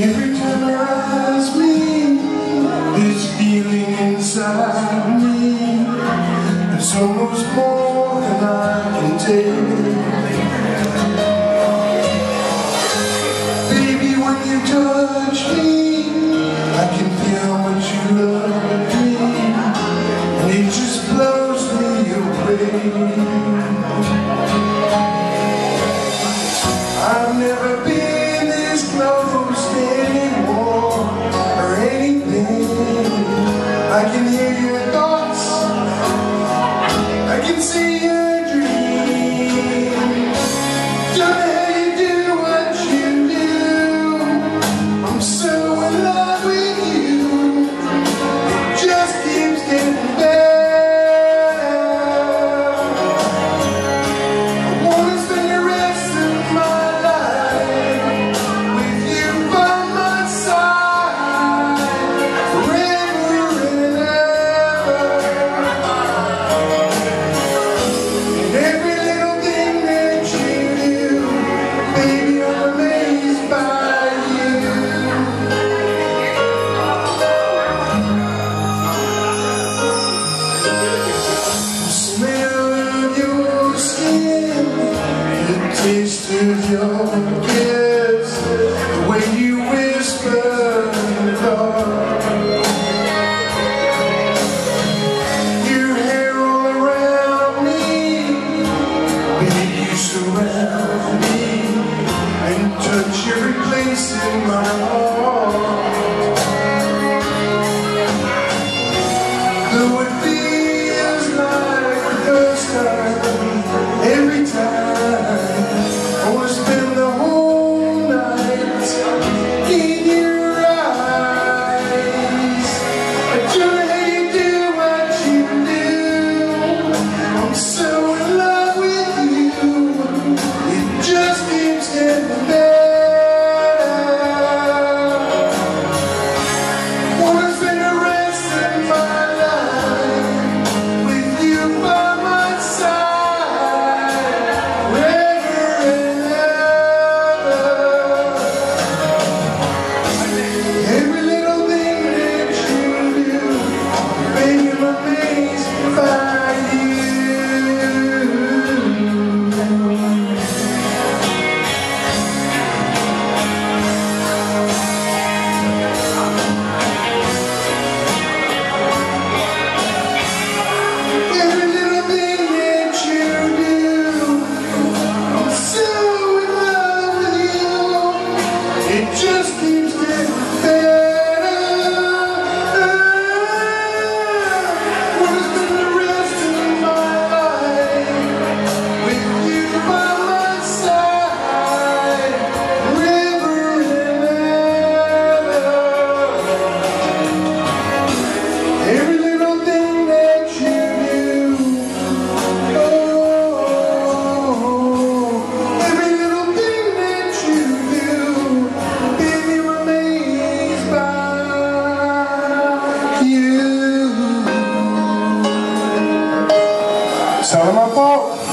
Every time I rise me, this feeling inside me, it's almost more than I can take. tasted your kiss when you whispered in the dark. Your hair all around me, baby, you surround me and touch every place in my heart. Sell them a.